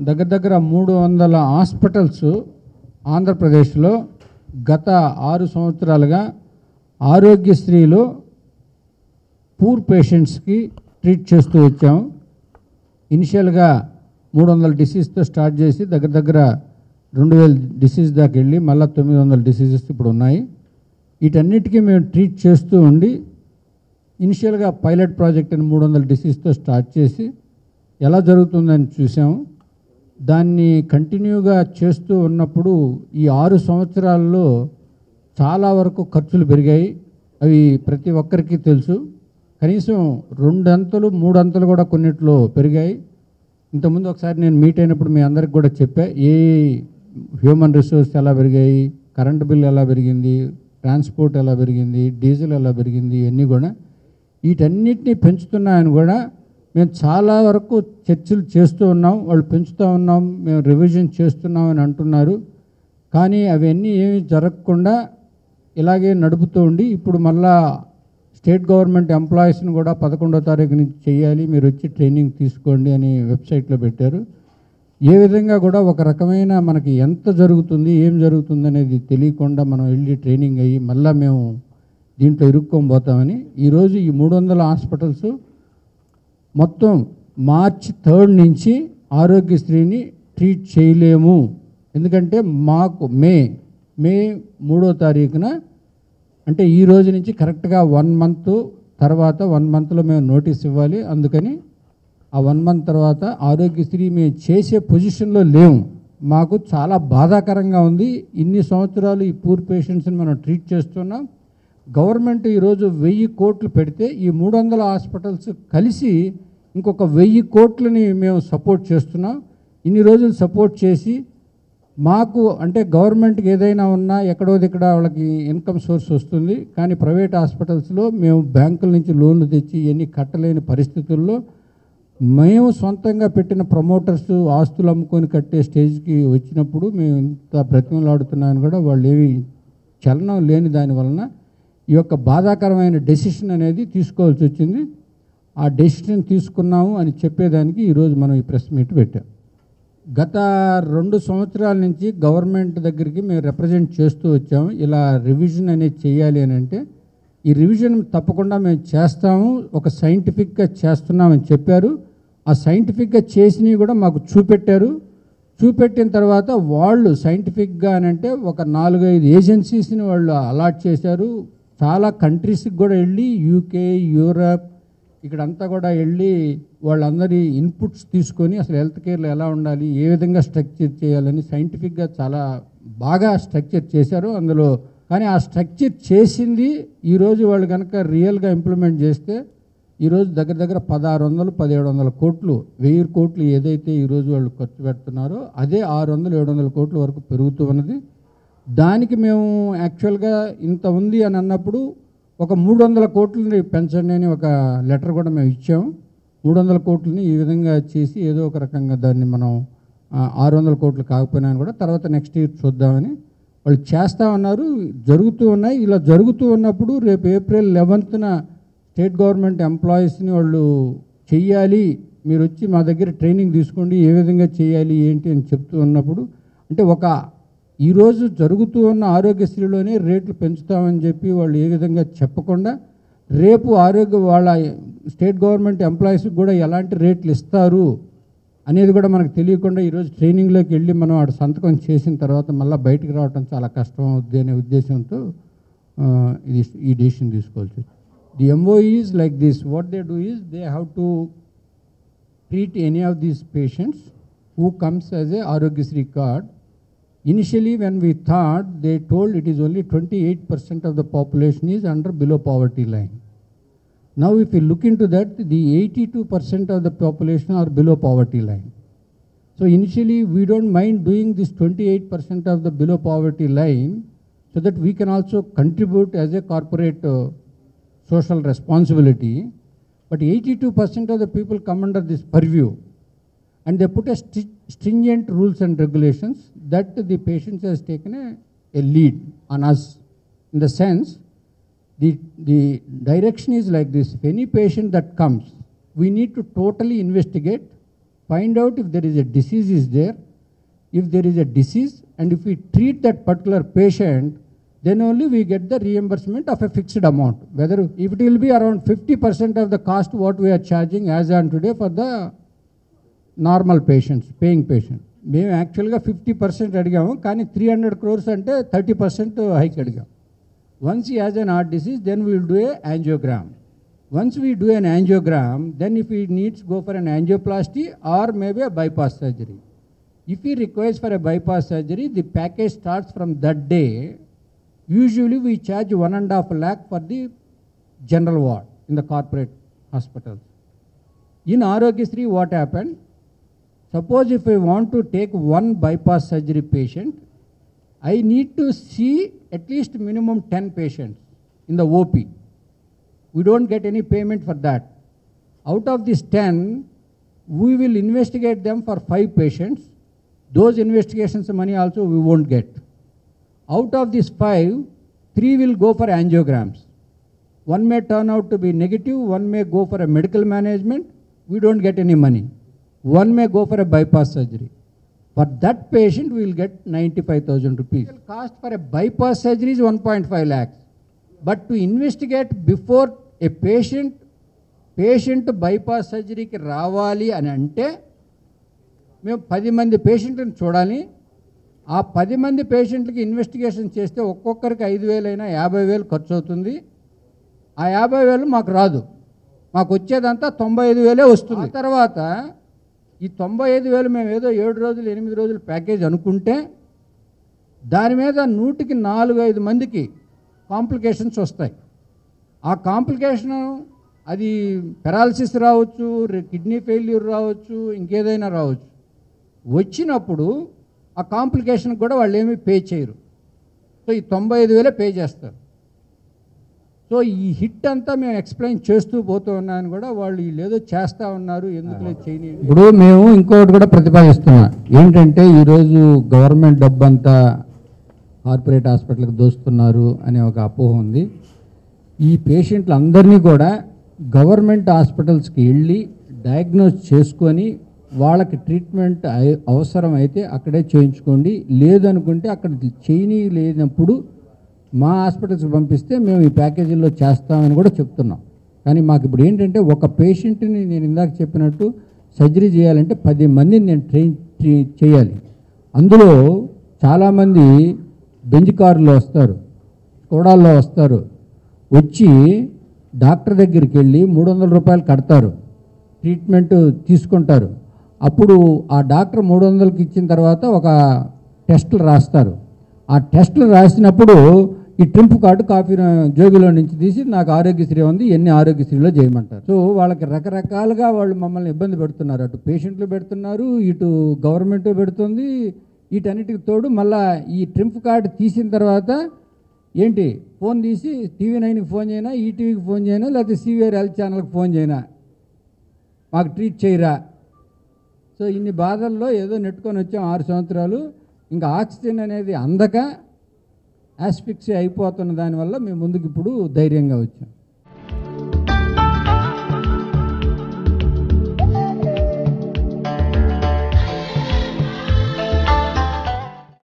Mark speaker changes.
Speaker 1: దగ్గర దగ్గర మూడు వందల హాస్పిటల్స్ ఆంధ్రప్రదేశ్లో గత ఆరు సంవత్సరాలుగా ఆరోగ్యశ్రీలో పూర్ పేషెంట్స్కి ట్రీట్ చేస్తూ వచ్చాము ఇనిషియల్గా మూడు వందల డిసీజ్తో స్టార్ట్ చేసి దగ్గర దగ్గర రెండు వేల డిసీజ్ దాకా వెళ్ళి మళ్ళీ తొమ్మిది వందల డిసీజెస్ ఇప్పుడు ఉన్నాయి. వీటన్నిటికీ మేము ట్రీట్ చేస్తూ ఉండి ఇనిషియల్గా పైలట్ ప్రాజెక్ట్ అని మూడు వందల డిసీజ్తో స్టార్ట్ చేసి ఎలా జరుగుతుందని చూసాము దాన్ని కంటిన్యూగా చేస్తూ ఉన్నప్పుడు ఈ ఆరు సంవత్సరాల్లో చాలా వరకు ఖర్చులు పెరిగాయి. అవి ప్రతి ఒక్కరికి తెలుసు. కనీసం రెండంతలు మూడంతలు కూడా కొన్నిట్లో పెరిగాయి. ఇంతకుముందు ఒకసారి నేను మీట్ అయినప్పుడు మీ అందరికి కూడా చెప్పా ఏ హ్యూమన్ రిసోర్స్ ఎలా పెరిగాయి కరెంటు బిల్ ఎలా పెరిగింది ట్రాన్స్పోర్ట్ ఎలా పెరిగింది డీజిల్ ఎలా పెరిగింది ఇవన్నీ కూడా. వీటన్నిటిని పెంచుతున్నాయని కూడా మేము చాలా వరకు చర్చలు చేస్తూ ఉన్నాం వాళ్ళు పెంచుతూ ఉన్నాం మేము రివిజన్ చేస్తున్నాం అని అంటున్నారు. కానీ అవన్నీ ఏమి జరగకుండా ఇలాగే నడుపుతూ ఉండి ఇప్పుడు మళ్ళా స్టేట్ గవర్నమెంట్ ఎంప్లాయీస్ని కూడా పదకొండో తారీఖు నుంచి చేయాలి మీరు వచ్చి ట్రైనింగ్ తీసుకోండి అని వెబ్సైట్లో పెట్టారు. ఏ విధంగా కూడా ఒక రకమైన మనకి ఎంత జరుగుతుంది ఏం జరుగుతుంది అనేది తెలియకుండా మనం వెళ్ళి ట్రైనింగ్ అయ్యి మళ్ళీ మేము దీంట్లో ఇరుక్కొని పోతామని. ఈరోజు ఈ మూడు వందల హాస్పిటల్స్ మొత్తం మార్చ్ థర్డ్ నుంచి ఆరోగ్యశ్రీని ట్రీట్ చేయలేము. ఎందుకంటే మాకు మే మే మూడో తారీఖున అంటే ఈ రోజు నుంచి కరెక్ట్గా వన్ మంత్ తర్వాత వన్ మంత్లో మేము నోటీస్ ఇవ్వాలి. అందుకని ఆ వన్ మంత్ తర్వాత ఆరోగ్యశ్రీ మేము చేసే పొజిషన్లో లేము. మాకు చాలా బాధాకరంగా ఉంది. ఇన్ని సంవత్సరాలు ఈ పూర్ పేషెంట్స్ని మనం ట్రీట్ చేస్తున్నాం. గవర్నమెంట్ ఈరోజు వెయ్యి కోట్లు పెడితే ఈ మూడు వందల హాస్పిటల్స్ కలిసి ఇంకొక వెయ్యి కోట్లని మేము సపోర్ట్ చేస్తున్నాం. ఇన్ని రోజులు సపోర్ట్ చేసి మాకు అంటే గవర్నమెంట్కి ఏదైనా ఉన్నా ఎక్కడో ఇక్కడ వాళ్ళకి ఇన్కమ్ సోర్స్ వస్తుంది. కానీ ప్రైవేట్ హాస్పిటల్స్లో మేము బ్యాంకుల నుంచి లోన్లు తెచ్చి ఇవన్నీ కట్టలేని పరిస్థితుల్లో మేము సొంతంగా పెట్టిన ప్రమోటర్స్ ఆస్తులు అమ్ముకొని కట్టే స్టేజ్కి వచ్చినప్పుడు మేము ఇంత బ్రతిమలాడుతున్నాను కూడా వాళ్ళు ఏమి చలనం లేని దాని వలన ఈ యొక్క బాధాకరమైన డెసిషన్ అనేది తీసుకోవాల్సి వచ్చింది. ఆ డెసిషన్ తీసుకున్నాము అని చెప్పేదానికి ఈరోజు మనం ఈ ప్రెస్ మీట్ పెట్టాం. గత రెండు సంవత్సరాల నుంచి గవర్నమెంట్ దగ్గరికి మేము రిప్రజెంట్ చేస్తూ వచ్చాము. ఇలా రివిజన్ అనేది చేయాలి అని అంటే ఈ రివిజన్ తప్పకుండా మేము చేస్తాము ఒక సైంటిఫిక్గా చేస్తున్నామని చెప్పారు. ఆ సైంటిఫిక్గా చేసినవి కూడా మాకు చూపెట్టారు. చూపెట్టిన తర్వాత వాళ్ళు సైంటిఫిక్గా అని అంటే ఒక నాలుగైదు ఏజెన్సీస్ని వాళ్ళు అలాట్ చేశారు. చాలా కంట్రీస్కి కూడా వెళ్ళి యూకే యూరప్ ఇక్కడంతా కూడా వెళ్ళి వాళ్ళందరి ఇన్పుట్స్ తీసుకొని అసలు హెల్త్ కేర్లో ఎలా ఉండాలి ఏ విధంగా స్ట్రక్చర్ చేయాలని సైంటిఫిక్గా చాలా బాగా స్ట్రక్చర్ చేశారు అందులో. కానీ ఆ స్ట్రక్చర్ చేసింది ఈరోజు వాళ్ళు కనుక రియల్గా ఇంప్లిమెంట్ చేస్తే ఈరోజు దగ్గర దగ్గర పదహారు వందలు పదిహేడు వందల కోట్లు వెయ్యి కోట్లు ఏదైతే ఈరోజు వాళ్ళు ఖర్చు పెడుతున్నారో అదే ఆరు వందలు ఏడు వందల కోట్ల వరకు పెరుగుతూ ఉన్నది. దానికి మేము యాక్చువల్గా ఇంత ఉంది అని అన్నప్పుడు ఒక మూడు వందల కోట్లని పెంచండి అని ఒక లెటర్ కూడా మేము ఇచ్చాము మూడు వందల కోట్లని ఈ విధంగా చేసి ఏదో ఒక రకంగా దాన్ని మనం ఆరు వందల కోట్లు కాకపోయినా కూడా తర్వాత నెక్స్ట్ ఇయర్ చూద్దామని వాళ్ళు చేస్తామన్నారు జరుగుతూ ఉన్నాయి. ఇలా జరుగుతూ ఉన్నప్పుడు రేపు ఏప్రిల్ లెవెన్త్న స్టేట్ గవర్నమెంట్ ఎంప్లాయీస్ని వాళ్ళు చెయ్యాలి మీరు వచ్చి మా దగ్గర ట్రైనింగ్ తీసుకోండి ఏ విధంగా చేయాలి ఏంటి అని చెప్తూ ఉన్నప్పుడు అంటే ఒక ఈరోజు జరుగుతూ ఉన్న ఆరోగ్యశ్రీలోనే రేట్లు పెంచుతామని చెప్పి వాళ్ళు ఏ విధంగా చెప్పకుండా రేపు ఆరోగ్య వాళ్ళ స్టేట్ గవర్నమెంట్ ఎంప్లాయీస్కి కూడా ఎలాంటి రేట్లు ఇస్తారు అనేది కూడా మనకు తెలియకుండా ఈరోజు ట్రైనింగ్లోకి వెళ్ళి మనం ఆడ సంతకం చేసిన తర్వాత మళ్ళీ బయటికి రావడం చాలా కష్టం అవుద్ది అనే ఉద్దేశంతో ఇది ఈ డెసిషన్ తీసుకోవచ్చు the MOUs like this what they do is they have to treat any of these patients who comes as a Aarogyasri card Initially, when we thought, they told it is only 28% of the population is under below poverty line. Now, if you look into that, the 82% of the population are below poverty line. So initially, we don't mind doing this 28% of the below poverty line so that we can also contribute as a corporate uh, social responsibility. But 82% of the people come under this purview. And they put a stri- stringent rules and regulations that the patients has taken a, a lead on us. In the sense, the, the direction is like this. Any patient that comes, we need to totally investigate find out if there is a disease is there. If there is a disease and if we treat that particular patient, then only we get the reimbursement of a fixed amount. Whether if it will be around 50% of the cost what we are charging as on today for the normal patients paying patient మేము యాక్చువల్గా fifty percent అడిగాము కానీ three hundred crores అంటే thirty percent hike అడిగాం once he has an heart disease then will do a angiogram once we do an angiogram then if he needs go for an angioplasty or maybe a bypass surgery. If he requires for a bypass surgery, the package starts from that day. Usually we charge 1.5 lakh for the general ward in the corporate hospitals. In Arogyasri, what happened? Suppose if I want to take one bypass surgery patient, I need to see at least minimum 10 patients in the OP. We don't get any payment for that. Out of these 10, we will investigate them for 5 patients. Those investigations money also we won't get. Out of these 5, 3 will go for angiograms. One may turn out to be negative, one may go for a medical management, we don't get any money. One may go for a bypass surgery for that patient will get ninety five thousand rupees cost for a bypass surgery is one point five lakhs but to investigate before a patient patient bypass సర్జరీకి రావాలి అని అంటే మేము పది మంది పేషెంట్ని చూడాలి. ఆ పది మంది పేషెంట్లకి ఇన్వెస్టిగేషన్ చేస్తే ఒక్కొక్కరికి ఐదు వేలైనా యాభై వేలు ఖర్చు అవుతుంది. ఆ యాభై వేలు మాకు రాదు. మాకు వచ్చేదంతా తొంభై ఐదు వేలే వస్తుంది. తర్వాత ఈ తొంభై ఐదు వేలు మేము ఏదో ఏడు రోజులు ఎనిమిది రోజులు ప్యాకేజ్ అనుకుంటే దాని మీద నూటికి నాలుగు ఐదు మందికి కాంప్లికేషన్స్ వస్తాయి. ఆ కాంప్లికేషన్ అది పెరాలసిస్ రావచ్చు కిడ్నీ ఫెయిల్యూర్ రావచ్చు ఇంకేదైనా రావచ్చు. వచ్చినప్పుడు ఆ కాంప్లికేషన్ కూడా వాళ్ళు ఏమీ పే చేయరు. సో ఈ తొంభై ఐదు వేలే పే చేస్తారు. సో ఈ హిట్ అంతా మేము ఎక్స్ప్లెయిన్ చేస్తూ పోతూ ఉన్నాను కూడా వాళ్ళు ఏదో చేస్తూ ఉన్నారు ఎందుకు చేయని ఇప్పుడు మేము ఇంకొకటి కూడా ప్రతిపాదిస్తున్నాం. ఏంటంటే ఈరోజు గవర్నమెంట్ డబ్బు అంతా కార్పొరేట్ హాస్పిటల్కి దోస్తున్నారు అనే ఒక అపోహ ఉంది. ఈ పేషెంట్లు అందరినీ కూడా గవర్నమెంట్ హాస్పిటల్స్కి వెళ్ళి డయాగ్నోస్ చేసుకొని వాళ్ళకి ట్రీట్మెంట్ అవసరం అయితే అక్కడే చేయించుకోండి. లేదనుకుంటే అక్కడ చేయని లేనప్పుడు మా హాస్పిటల్స్కి పంపిస్తే మేము ఈ ప్యాకేజీల్లో చేస్తామని కూడా చెప్తున్నాం. కానీ మాకు ఇప్పుడు ఏంటంటే ఒక పేషెంట్ని నేను ఇందాక చెప్పినట్టు సర్జరీ చేయాలంటే పది మందిని నేను ట్రైన్ చేయాలి. అందులో చాలామంది బెంజ్ కారులో వస్తారు కోడాల్లో వస్తారు వచ్చి డాక్టర్ దగ్గరికి వెళ్ళి మూడు వందల రూపాయలు కడతారు ట్రీట్మెంట్ తీసుకుంటారు. అప్పుడు ఆ డాక్టర్ మూడు వందలకి ఇచ్చిన తర్వాత ఒక టెస్టులు రాస్తారు. ఆ టెస్టులు రాసినప్పుడు ఈ ట్రింప్ కార్డు కాఫీ జోగిలో నుంచి తీసి నాకు ఆరోగ్యశ్రీ ఉంది ఎన్ని ఆరోగ్యశ్రీలో చేయమంటారు. సో వాళ్ళకి రకరకాలుగా వాళ్ళు మమ్మల్ని ఇబ్బంది పెడుతున్నారు. అటు పేషెంట్లు పెడుతున్నారు ఇటు గవర్నమెంట్ పెడుతుంది వీటన్నిటికి తోడు మళ్ళా ఈ ట్రింప్ కార్డు తీసిన తర్వాత ఏంటి ఫోన్ తీసి టీవీ నైన్కి ఫోన్ చేయనా ఈటీవీకి ఫోన్ చేయనా లేకపోతే సివిఆర్ హెల్త్ ఛానల్కి ఫోన్ చేయనా? మాకు ట్రీట్ చేయరా? సో ఇన్ని బాధల్లో ఏదో నెట్టుకొని వచ్చాం ఆరు సంవత్సరాలు. ఇంకా ఆక్సిజన్ అనేది అందక ఆస్పిక్సీ అయిపోతున్న దానివల్ల మేము ముందుకు ఇప్పుడు ధైర్యంగా వచ్చాం.